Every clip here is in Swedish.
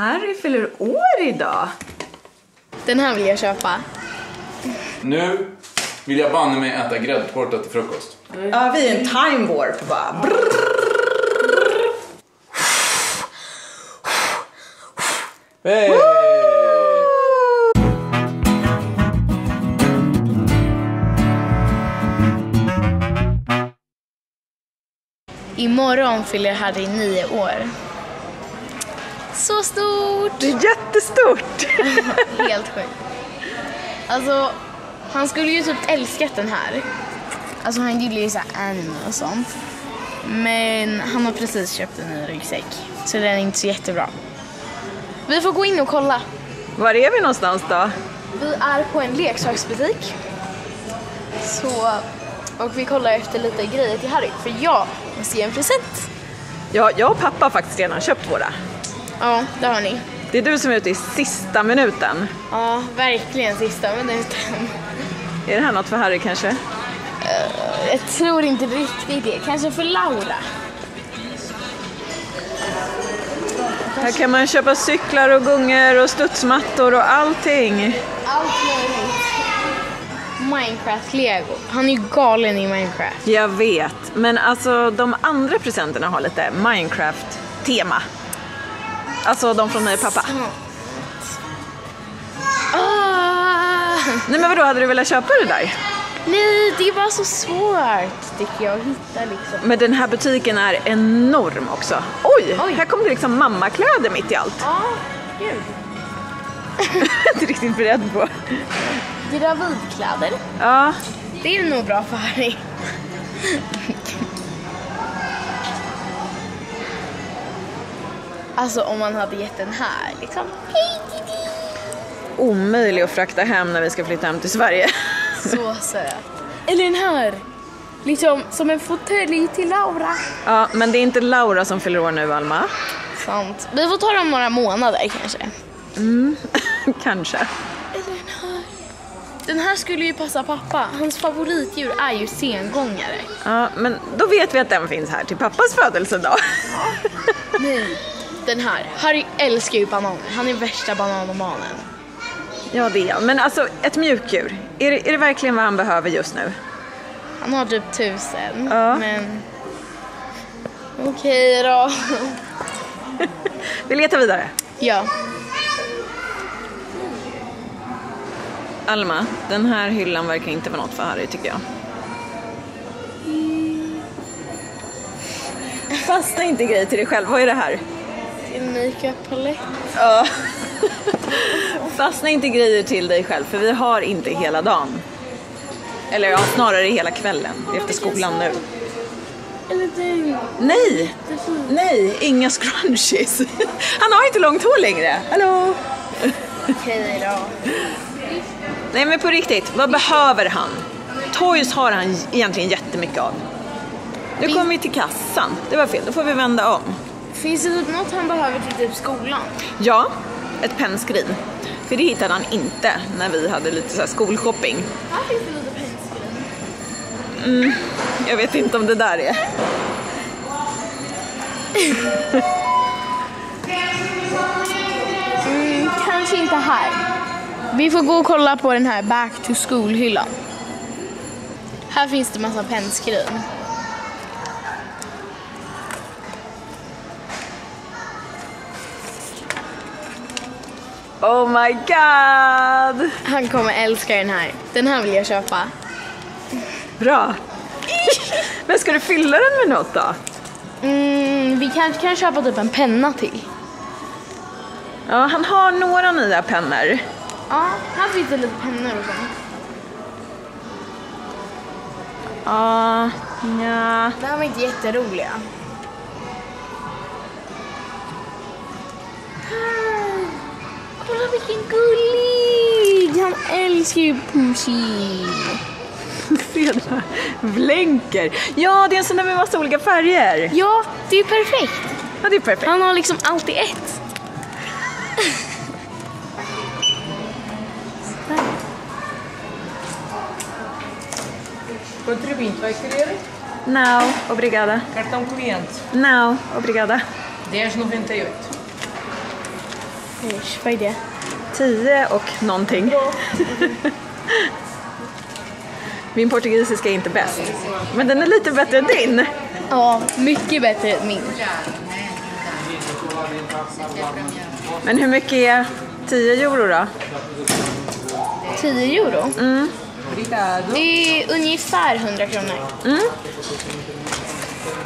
Harry fyller år idag. Den här vill jag köpa. Nu vill jag banne mig äta gräddtårta till frukost. Ja, vi är en time warp bara. Brrr. Hey! Imorgon fyller Harry nio år. Så stort! Det är jättestort. Helt sjukt. Alltså, han skulle ju typ älskat den här. Alltså han gillar ju så anime och sånt. Men han har precis köpt en ny ryggsäck. Så den är inte så jättebra. Vi får gå in och kolla. Var är vi någonstans då? Vi är på en leksaksbutik. Så, och vi kollar efter lite grejer till Harry. För jag måste ge en present. Ja, jag och pappa har faktiskt redan köpt våra. Ja, det har ni. Det är du som är ute i sista minuten. Ja, verkligen sista minuten. Är det här något för Harry kanske? Jag tror inte riktigt det. Kanske för Laura. Här kan man köpa cyklar och gungor och studsmattor och allting. Allt möjligt. Minecraft-lego. Han är ju galen i Minecraft. Jag vet, men alltså de andra presenterna har lite Minecraft-tema. Alltså de från mig och pappa. Ah, Nej men vadå, hade du velat köpa det där? nej, det var så svårt tycker jag att hitta liksom. Men den här butiken är enorm också. Oj, Oj. här kom det liksom mammakläder mitt i allt. Ja, gud. Jag är inte riktigt beredd på. Gravidkläder. Ja, Det är nog bra för Harry. Alltså om man hade gett den här liksom. omöjlig att frakta hem när vi ska flytta hem till Sverige. Så söt. Eller den här. Liksom som en fåtölj till Laura. Ja, men det är inte Laura som fyller år nu, Alma. Sant. Vi får ta dem några månader kanske. Kanske. Eller den här. Den här skulle ju passa pappa. Hans favoritdjur är ju sengångare. Ja, men då vet vi att den finns här till pappas födelsedag. Nej. Den här. Harry älskar ju bananer. Han är värsta bananomanen. Ja, det är han. Men alltså, ett mjukdjur. Är det, är det verkligen vad han behöver just nu? Han har typ tusen. Ja. Men... Okej då. Vi letar vidare. Ja. Alma, den här hyllan verkar inte vara något för Harry tycker jag. Fastna inte grejer till dig själv. Vad är det här? En makeup-palett. Ja. Fastna inte grejer till dig själv för vi har inte hela dagen. Eller ja, snarare hela kvällen. Efter skolan nu. Eller den. Nej! Nej, inga scrunchies. Han har inte långt hår längre. Hallå? Okej då. Nej men på riktigt, vad behöver han? Toys har han egentligen jättemycket av. Nu kommer vi till kassan. Det var fel, då får vi vända om. Finns det typ något han behöver till typ skolan? Ja, ett pennskrin. För det hittade han inte när vi hade lite så här skolshopping. Här finns det lite pennskrin. Jag vet inte om det där är. Mm, kanske inte här. Vi får gå och kolla på den här back to school-hyllan. Här finns det massa pennskrin. Oh my god! Han kommer älska den här. Den här vill jag köpa. Bra. Men ska du fylla den med något då? Mm, vi kanske kan köpa typ en penna till. Ja, han har några nya pennor. Ja, här finns det lite pennor och sånt. Ja, ja. De här var inte jätteroliga. Kolla vilken gullig! Han älskar ju Pussy. Se den här blänker. Ja, det är en sån där med massa olika färger. Ja, det är ju perfekt. Ja, det är perfekt. Han har liksom alltid ett. Contribuinte vai querer Não, obrigada. cartão cliente Não, obrigada. 10,98. Ish, vad är det? 10 och någonting. Min portugisiska är inte bäst. Men den är lite bättre än din. Ja, mycket bättre än min. Men hur mycket är 10 euro då? 10 euro? Det är ungefär 100 kronor. Mm.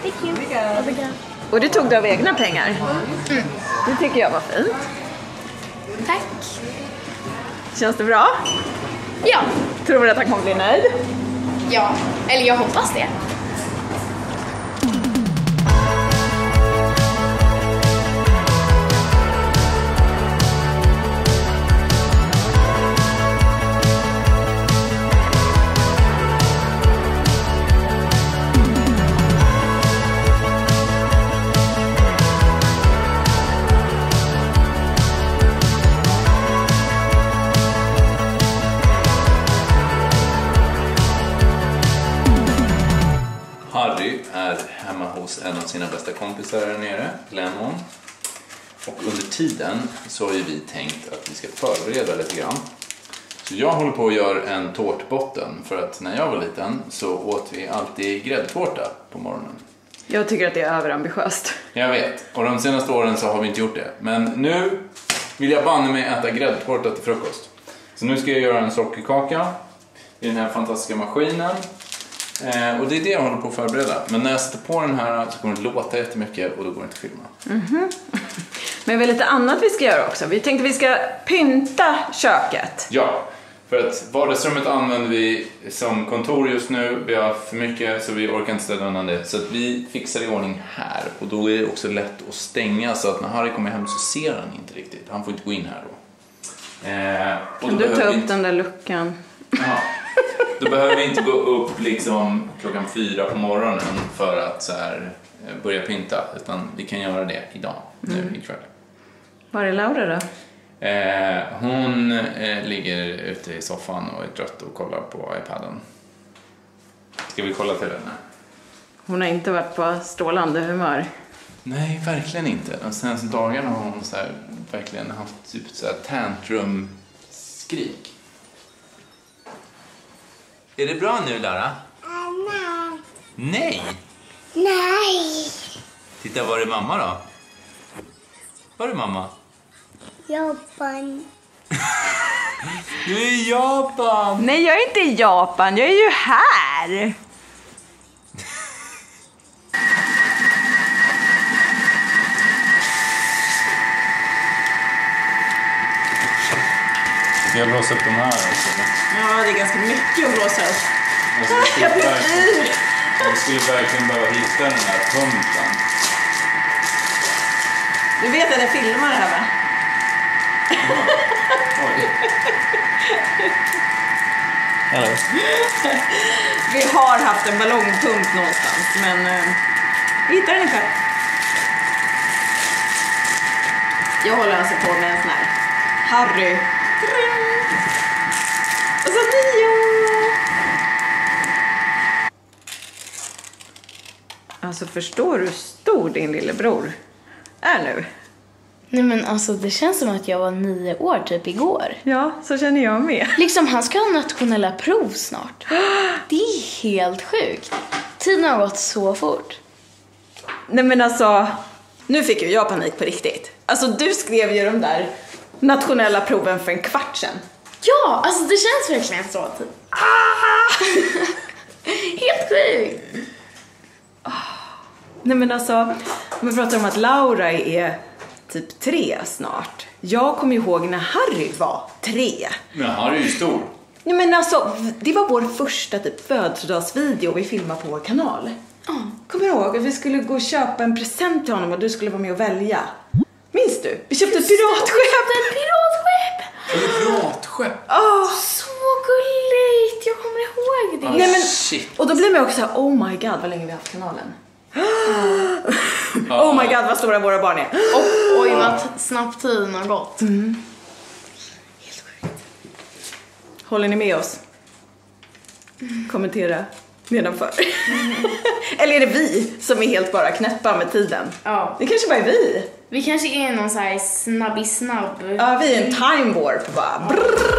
Thank you. Och det tog du av egna pengar? Det tycker jag var fint. Tack. Känns det bra? Ja. Tror du att han kommer bli nöjd? Ja, eller jag hoppas det. Kompisar här nere, Lennon. Och under tiden så har ju vi tänkt att vi ska förbereda lite grann. Så jag håller på att göra en tårtbotten för att när jag var liten så åt vi alltid gräddtårta på morgonen. Jag tycker att det är överambitiöst. Jag vet, och de senaste åren så har vi inte gjort det. Men nu vill jag banne mig äta gräddtårta till frukost. Så nu ska jag göra en sockerkaka i den här fantastiska maskinen. Eh, och det är det jag håller på att förbereda. Men när jag sätter på den här så kommer det låta jättemycket och då går det inte att filma. Men vi har lite annat vi ska göra också. Vi tänkte vi ska pynta köket. Ja, för att vardagsrummet använder vi som kontor just nu. Vi har för mycket så vi orkar inte ställa undan det. Så att vi fixar i ordning här. Och då är det också lätt att stänga så att när Harry kommer hem så ser han inte riktigt. Han får inte gå in här då. Eh, Kan då du ta upp inte- den där luckan? Ja. Då behöver vi inte gå upp liksom klockan fyra på morgonen för att så här, eh, börja pynta. Utan vi kan göra det idag, nu ikväll. Var är Laura då? Eh, hon eh, ligger ute i soffan och är trött och kollar på iPaden. Ska vi kolla till henne? Hon har inte varit på strålande humör. Nej, verkligen inte. De senaste dagarna har hon så här, verkligen haft typ så här tantrum-skrik. Är det bra nu, Lara? Nej! Nej, Titta, var är mamma då? Var är mamma? Japan. Du är i Japan! Nej, jag är inte i Japan. Jag är ju här. Ska jag blåsa upp de här också? Ja, det är ganska mycket att blåsa upp. Alltså, vi, skulle verkligen, vi skulle verkligen behöva hitta den här pumpen. Du vet att jag filmar det här va? Oj. Hello. Vi har haft en ballongpump någonstans, men eh, vi hittar den inte. Jag håller alltså på med en sån här Harry. Och så Mio. Alltså förstår du hur stor din lillebror är nu? Nej men alltså det känns som att jag var nio år typ igår. Ja, så känner jag med. Liksom han ska ha nationella prov snart. Det är helt sjukt. Tiden har gått så fort. Nej men alltså, nu fick ju jag panik på riktigt. Alltså du skrev ju de där nationella proven för en kvart sedan. Ja, alltså det känns verkligen så typ. helt sjukt. Nej men alltså, om vi pratar om att Laura är typ tre snart. Jag kommer ihåg när Harry var tre. Men Harry är ju stor. Nej men alltså, det var vår första typ födelsedagsvideo vi filmade på vår kanal. Kommer du ihåg att vi skulle gå och köpa en present till honom och du skulle vara med och välja? Minns du? Vi köpte ett piratskepp! Ett piratskepp! Piratskepp. Så gulligt! Jag kommer ihåg det. Nej men, Shit. och då blir man också såhär, oh my god vad länge vi har haft kanalen. Oh my god vad stora våra barn är. Och oj vad snabbt tiden har gått. Håller ni med oss? Kommentera nedanför. Eller är det vi som är helt bara knäppa med tiden? Ja. Det kanske bara är vi. Vi kanske är någon så här snabbis-snabb. Ja, vi är en time warp bara. Brrr.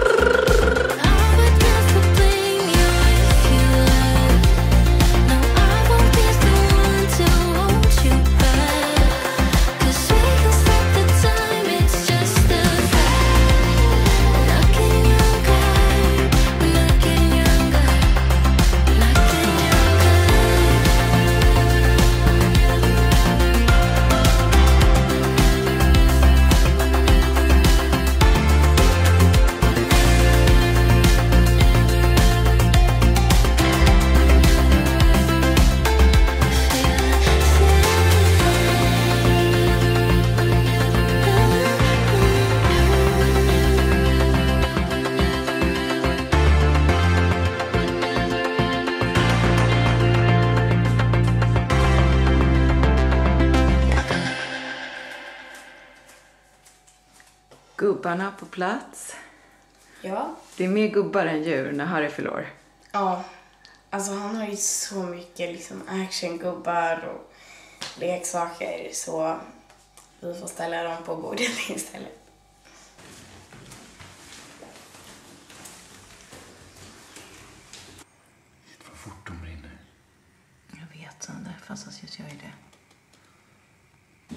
Gubbarna på plats. Ja. Det är mer gubbar än djur när Harry fyller år. Ja. Alltså han har ju så mycket liksom actiongubbar och leksaker så vi får ställa dem på bordet istället. Vad fort de brinner. Jag vet, sådana där fastans gör ju det.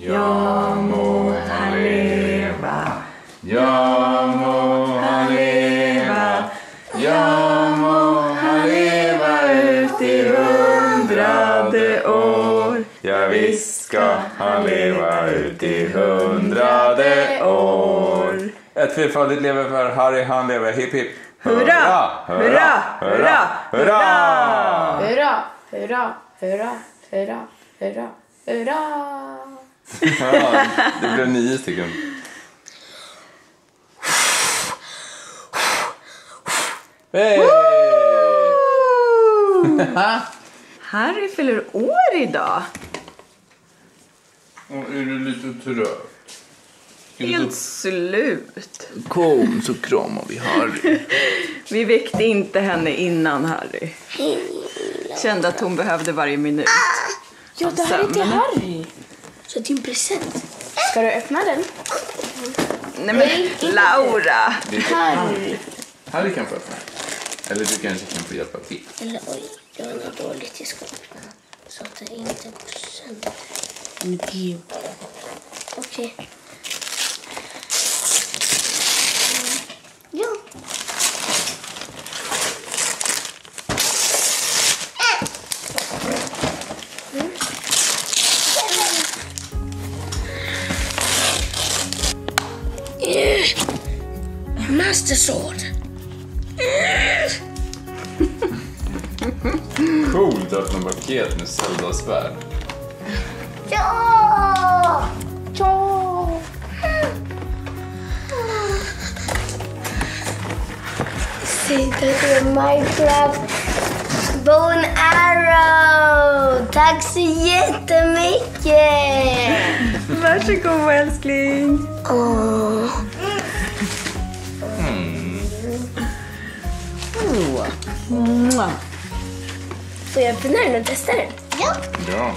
Ja må han leva. Ja må han leva. Ja må han leva ut i hundrade år. Ja visst ska han leva ut i hundrade år. Ett fyrfaldigt lever för Harry, han lever. Hipp hipp. Hurra, hurra, hurra, hurra! Hurra, hurra, hurra, hurra, hurra, hurra! Ja, det blev nio stycken. Hey! Harry fyller år idag. Och är du lite trött? Helt slut. Kom så kramar vi Harry. Vi väckte inte henne innan Harry. Kände att hon behövde varje minut. Ja, det här är till Harry. Så din present. Ska du öppna den? Nej men Laura! Harry. Harry kan få öppna. Eller du kanske kan få hjälpa till. Eller oj, jag är dåligt. Ska öppna. Så att det inte går sönder. Okej. Ja. Master Sword. Öppna paket med Zelda-svärd. Ja! Ja! Sitter till Minecraft Bone Arrow! Tack så jättemycket! Varsågod älskling. Åh. Mwah. Får jag öppna den och testa den? Ja. Ja.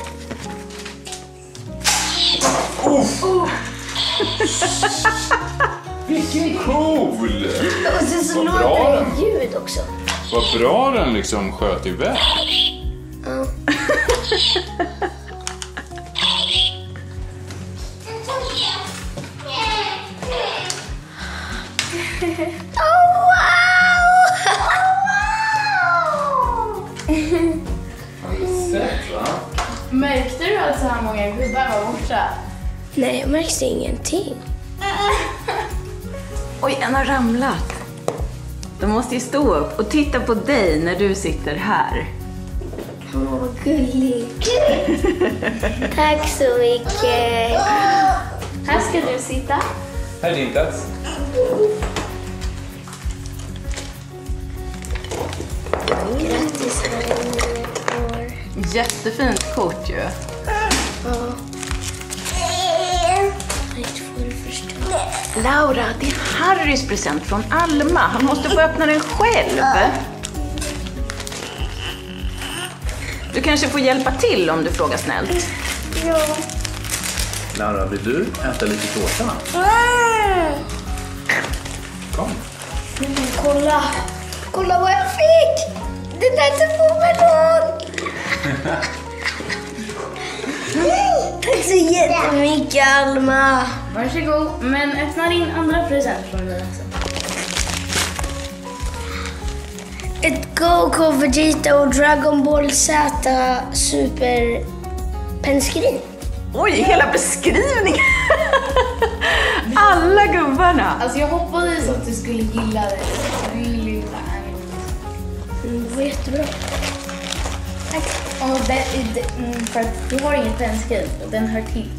Vilken cool! Och sen så Vad låter bra. det ljud också. Vad bra den liksom sköt iväg. Ja. så här många gubbar var borta? Nej, jag märkte ingenting. Oj, en har ramlat. De måste ju stå upp och titta på dig när du sitter här. Åh, vad gullig. Tack så mycket. Här ska du sitta. Här är din plats. Grattis. Jättefint kort ju. Ja. Laura, det är Harrys present från Alma. Han måste få öppna den själv. Du kanske får hjälpa till om du frågar snällt. Ja. Laura, vill du äta lite tårta? Kom. Men kolla! Kolla vad jag fick! Den där tvåmelon! Tack så jättemycket Alma! Varsågod, men öppna din andra present från mig också. Ett Goku Vegeta och Dragon Ball Z Super Penskrin. Oj, hela beskrivningen! Alla gubbarna! Alltså jag hoppades att du skulle gilla det. Nice. Mm, det var jättebra. Och det, det, mm, för att du har ingen penskriv och den hör till.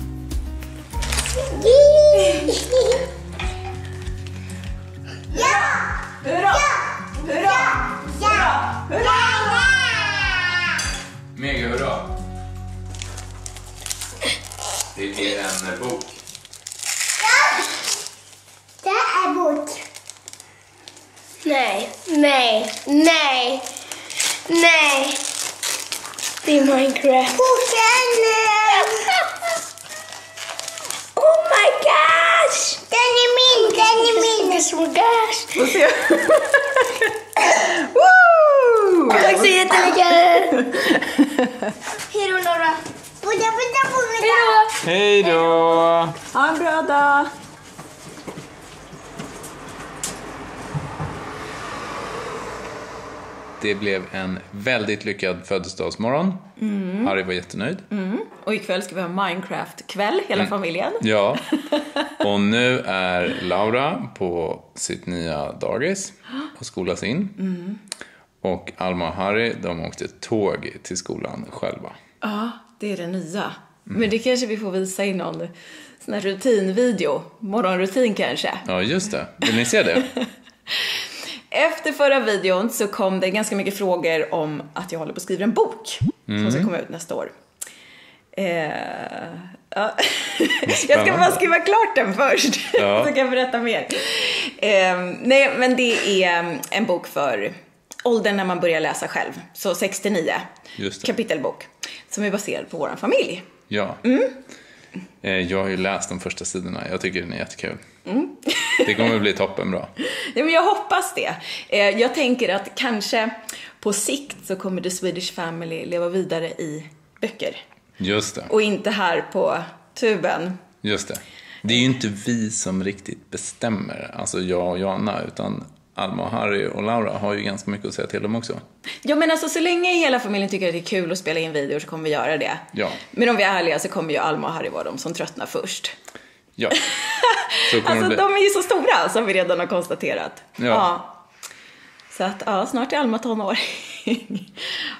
Hurra! Hurra! Hurra! Mega hurra! Det är en bok. Det är bok. Nej, nej, nej, nej. Det är Minecraft. Oh my gosh! Den är min, den är min. Oh my gosh. Får se. Woo! Tack så jättemycket. Hej då Laura. Budda, budda. Hej då! Ha en bra dag! Det blev en väldigt lyckad födelsedagsmorgon. Harry var jättenöjd. Och ikväll ska vi ha Minecraft-kväll, hela familjen. Ja. Och nu är Laura på sitt nya dagis och skolas in. Och Alma och Harry, de åkte tåg till skolan själva. Ja, det är det nya. Men det kanske vi får visa i någon sån här rutinvideo. Morgonrutin kanske. Ja, just det. Vill ni se det? Efter förra videon så kom det ganska mycket frågor om att jag håller på att skriva en bok som ska komma ut nästa år. Eh, ja. jag ska bara skriva klart den först, Ja. så kan jag berätta mer. Eh, nej, men det är en bok för åldern när man börjar läsa själv, så 69 Just det. kapitelbok, som är baserad på vår familj. Ja. Eh, Jag har ju läst de första sidorna. Jag tycker den är jättekul. Det kommer bli toppenbra. Ja, men jag hoppas det. Eh, jag tänker att kanske på sikt så kommer The Swedish Family leva vidare i böcker. Just det. Och inte här på tuben. Just det. Det är ju inte vi som riktigt bestämmer, alltså jag och Joanna, utan Alma och Harry och Laura har ju ganska mycket att säga till om också. Ja men alltså så länge hela familjen tycker att det är kul att spela in videor så kommer vi göra det. Ja. Men om vi är ärliga så kommer ju Alma och Harry vara de som tröttnar först. Ja. Alltså de är ju så stora som vi redan har konstaterat. Ja. Så att ja, snart är Alma tonåring.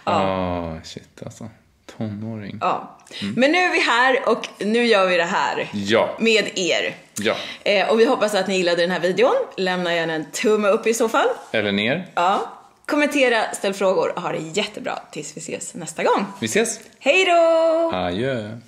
ja. Ah, shit alltså. Tonåring. ja. Men nu är vi här och nu gör vi det här. Ja. Med er. Ja. Eh, och vi hoppas att ni gillade den här videon. Lämna gärna en tumme upp i så fall. Eller ner. Ja. Kommentera, ställ frågor och ha det jättebra tills vi ses nästa gång. Vi ses. Hej då! Adjö.